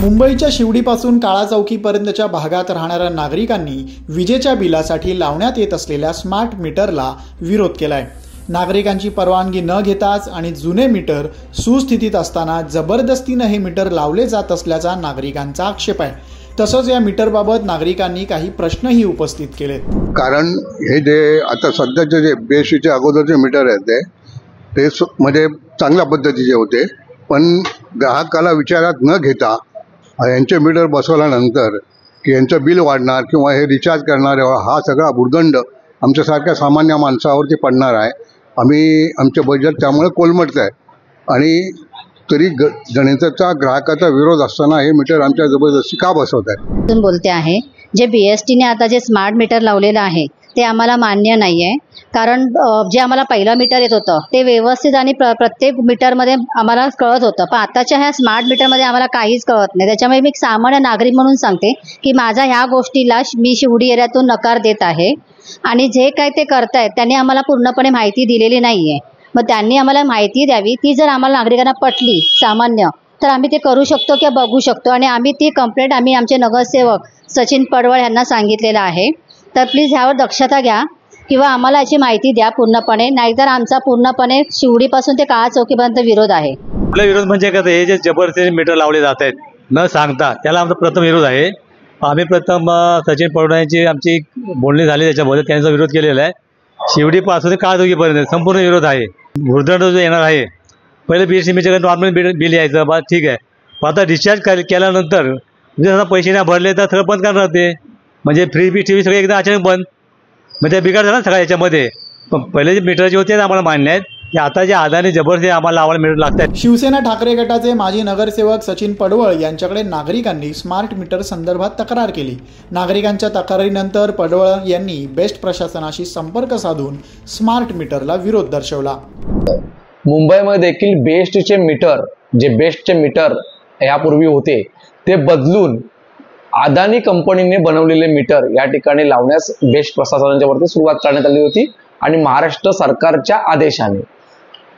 मुंबईच्या शिवडीपासून काळा चौकीपर्यंतच्या भागात राहणाऱ्या नागरिकांनी विजेच्या बिलासाठी लावण्यात येत असलेल्या स्मार्ट मीटरला विरोध केलाय. नागरिकांची परवानगी न घेताच आणि जुने मीटर सुस्थितीत असताना जबरदस्तीनं हे मीटर लावले जात असल्याचा नागरिकांचा आक्षेप आहे. तसंच या मीटरबाबत नागरिकांनी काही प्रश्नही उपस्थित केलेत. कारण हे जे आता सध्याचे जे बेशीचे अगोदरचे मीटर आहेत ते ते म्हणजे चांगल्या पद्धतीचे होते. पण ग्राहकाला विचारात न घेता यांचे मीटर बसवल्यानंतर की यांचं बिल वाढणार किंवा हे रिचार्ज करणार हा सगळा भुर्दंड आमच्यासारख्या सामान्य माणसावरती पडणार आहे. आम्ही आमचे बजेट त्यामुळे कोलमटतं आहे आणि तरी ग जनतेचा ग्राहकाचा विरोध असताना हे मीटर आमच्या जबरदस्ती का बसवत आहे बोलते आहे. जे बी एस टीने आता जे स्मार्ट मीटर लावलेलं आहे ते आम्हाला मान्य नाही आहे कारण जे आम्हाला पहिलं मीटर येत होतं ते व्यवस्थित आणि प्र प्रत्येक मीटरमध्ये आम्हाला कळत होतं. पण आताच्या ह्या स्मार्ट मीटरमध्ये आम्हाला काहीच कळत नाही. त्याच्यामुळे मी एक सामान्य नागरिक म्हणून सांगते की माझा ह्या गोष्टीला श- मी शिवडी एरियातून नकार देत आहे. आणि जे काय ते करतायत त्यांनी आम्हाला पूर्णपणे माहिती दिलेली नाही आहे मग त्यांनी आम्हाला माहिती द्यावी. ती जर आम्हाला नागरिकांना पटली सामान्य तर आम्ही ते करू शकतो किंवा बघू शकतो. आणि आम्ही ती कंप्लेंट आम्ही आमचे नगरसेवक सचिन पडवळ यांना सांगितलेलं आहे. तर प्लीज ह्यावर दक्षता घ्या. किंवा आम्हाला याची माहिती द्या पूर्णपणे. नाहीतर आमचा पूर्णपणे शिवडीपासून ते काळा चौकीपर्यंत विरोध आहे. आपला विरोध म्हणजे कसं हे जे जबरदस्ती मीटर लावले जात आहेत न सांगता त्याला आमचा प्रथम विरोध आहे. आम्ही प्रथम सचिन पडवण्याची आमची बोलणी झाली त्याच्यामध्ये त्यांचा विरोध केलेला आहे. शिवडीपासून ते काळजोगीपर्यंत संपूर्ण विरोध आहे. भुर्दंड जो येणार आहे पहिले बी एस सी मीच्या नॉर्मल बिल बिल यायचं बा ठीक आहे. पण आता डिस्चार्ज केल्यानंतर म्हणजे पैसे नाही भरले तर सगळं बंद करणार ते. म्हणजे फ्री बी टी व्ही सगळे एकदा अचानक बंद. म्हणजे ते बिघाड झालं ना सगळं याच्यामध्ये. पण पहिले जे मीटर जे होते ते आम्हाला मान्य आहेत. की आता जे आदाने जबरदस्ती आम्हाला लावायला मीटर लागत आहेत शिवसेना ठाकरे गटाचे माजी नगरसेवक सचिन पडवळ यांच्याकडे नागरिकांनी स्मार्ट मीटर संदर्भात तक्रार केली. नागरिकांच्या तक्रारीनंतर पडवळ यांनी बेस्ट प्रशासनाशी संपर्क साधून स्मार्ट मीटरला विरोध दर्शवला. मुंबईमध्ये देखील बेस्टचे मीटर जे बेस्टचे मीटर यापूर्वी होते ते बदलून अदानी कंपनीने बनवलेले मीटर या ठिकाणी लावण्यास बेस्ट प्रशासनाच्या वरती सुरुवात करण्यात आली होती आणि महाराष्ट्र सरकारच्या आदेशाने.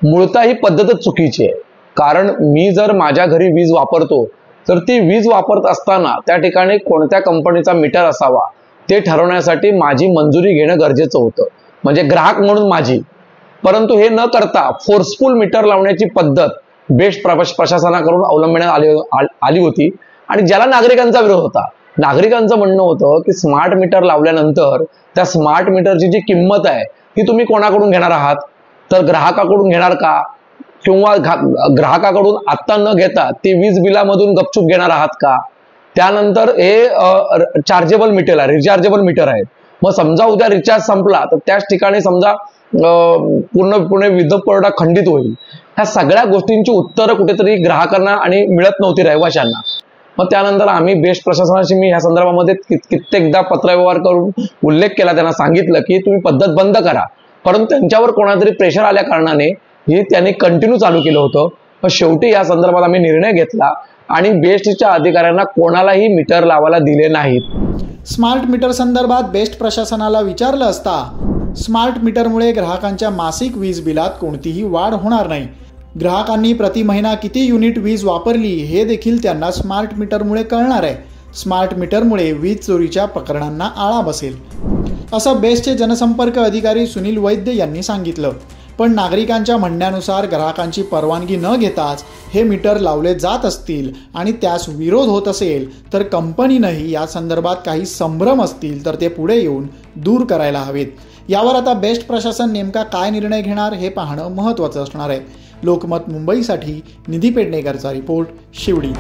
मुळता ही पद्धतच चुकीची आहे. कारण मी जर माझ्या घरी वीज वापरतो तर ती वीज वापरत असताना त्या ठिकाणी कोणत्या कंपनीचा मीटर असावा ते ठरवण्यासाठी माझी मंजुरी घेणं गरजेचं होतं. म्हणजे ग्राहक म्हणून माझी. परंतु हे न करता फोर्सफुल मीटर लावण्याची पद्धत बेस्ट प्रशासनाकडून अवलंबण्यात आली आली होती. आणि ज्याला नागरिकांचा विरोध होता. नागरिकांचं म्हणणं होतं की स्मार्ट मीटर लावल्यानंतर त्या स्मार्ट मीटरची जी किंमत आहे ती तुम्ही कोणाकडून घेणार आहात? तर ग्राहकाकडून घेणार का? किंवा ग्राहकाकडून आत्ता न घेता ती वीज बिलामधून गपचूप घेणार आहात का? त्यानंतर हे चार्जेबल मीटर आहे रिचार्जेबल मीटर आहेत. मग समजा उद्या रिचार्ज संपला तर त्याच ठिकाणी समजा पूर्ण पूर्ण विद्युत पुरवठा खंडित होईल. ह्या सगळ्या गोष्टींची उत्तरं कुठेतरी ग्राहकांना आणि मिळत नव्हती रहिवाशांना. मग त्यानंतर आम्ही बेस्ट प्रशासनाशी मी ह्या संदर्भामध्ये कित्येकदा पत्रव्यवहार करून उल्लेख केला. त्यांना सांगितलं की तुम्ही पद्धत बंद करा. परंतु त्यांच्यावर कोणातरी प्रेशर आल्या कारणाने हे त्यांनी कंटिन्यू चालू केलं होतं. पण शेवटी या संदर्भात आम्ही निर्णय घेतला आणि बेस्टच्या अधिकाऱ्यांना कोणालाही मीटर लावायला दिले नाहीत. स्मार्ट मीटर संदर्भात बेस्ट प्रशासनाला विचारलं असता स्मार्ट मीटरमुळे ग्राहकांच्या मासिक वीज बिलात कोणतीही वाढ होणार नाही. ग्राहकांनी प्रति महिना किती युनिट वीज वापरली हे देखील त्यांना स्मार्ट मीटरमुळे कळणार आहे. स्मार्ट मीटरमुळे वीज चोरीच्या प्रकरणांना आळा बसेल. असं बेस्टचे जनसंपर्क अधिकारी सुनील वैद्य यांनी सांगितलं. पण नागरिकांच्या म्हणण्यानुसार ग्राहकांची परवानगी न घेताच हे मीटर लावले जात असतील आणि त्यास विरोध होत असेल तर कंपनीनंही या संदर्भात काही संभ्रम असतील तर ते पुढे येऊन दूर करायला हवेत. यावर आता बेस्ट प्रशासन नेमका काय निर्णय घेणार हे पाहणं महत्त्वाचं असणार आहे. लोकमत मुंबईसाठी निधी पेडणेकरचा रिपोर्ट शिवडी.